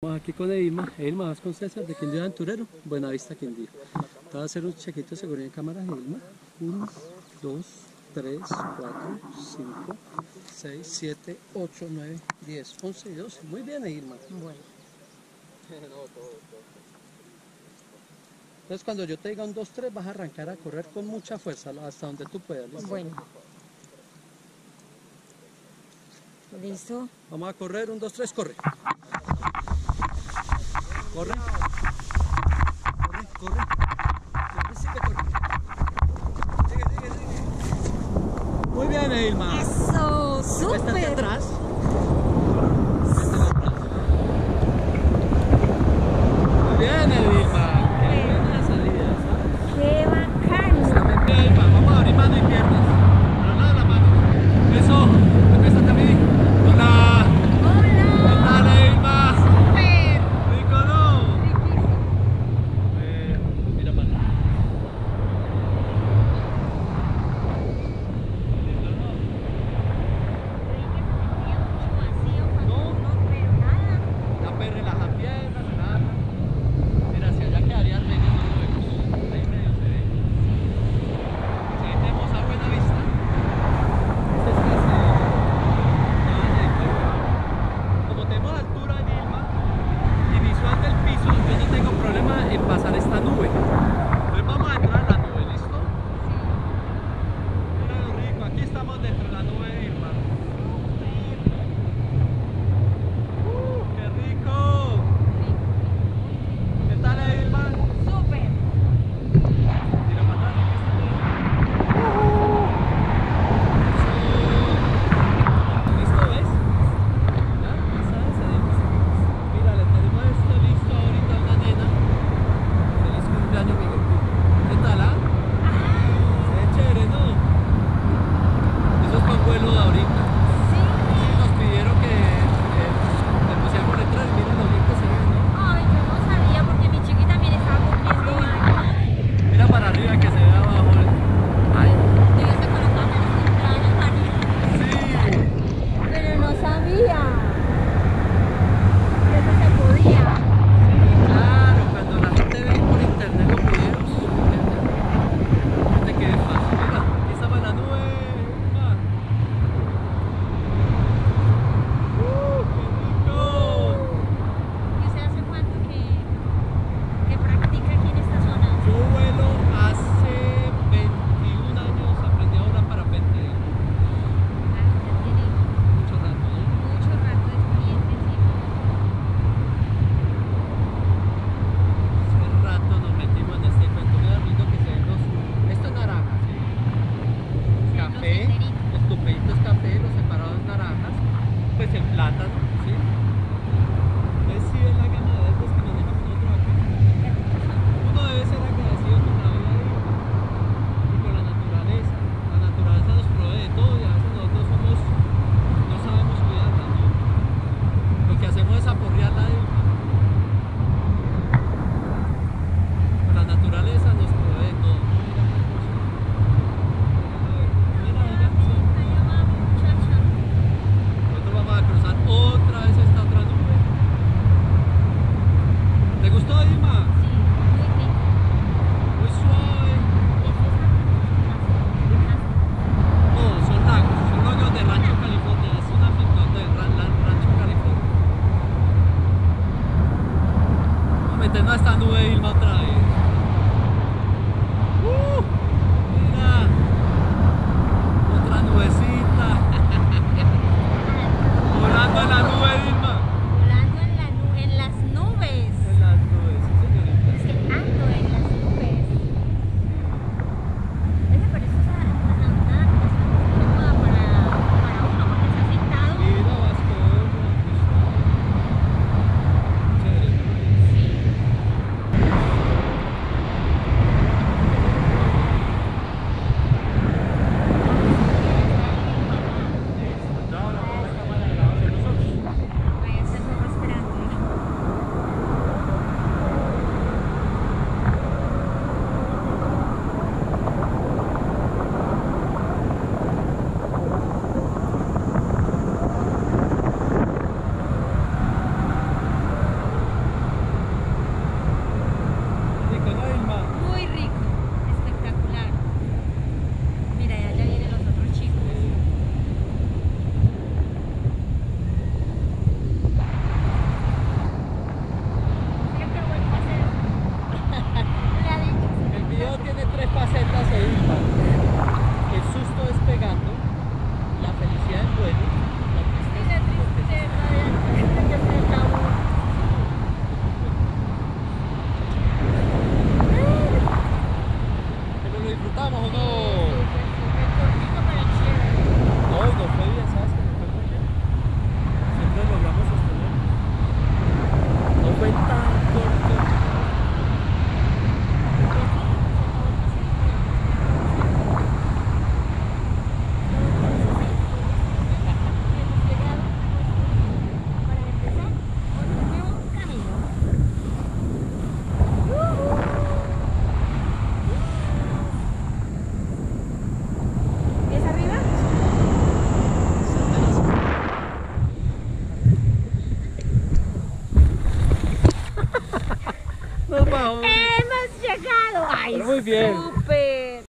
Estamos aquí con Edilma, Edilma Vasconcelos de Quindío Aventurero, Buenavista Quindío. Te voy a hacer un chequito de seguridad en cámara, Edilma. 1, 2, 3, 4, 5, 6, 7, 8, 9, 10, 11 y 12. Muy bien, Edilma. Bueno. Entonces cuando yo te diga un 2, 3, vas a arrancar a correr con mucha fuerza hasta donde tú puedas. ¿listo? Bueno. Listo. Vamos a correr, un 2, 3, corre. Corre. Corre, corre. Corre, sí corre. Sigue, sigue, sigue. Muy bien, Eilma. lata. No? ¿Te gustó, Irma? Muy suave. No, son de Rancho California, es una de Rancho California. Nube, otra vez. with. Muy bien.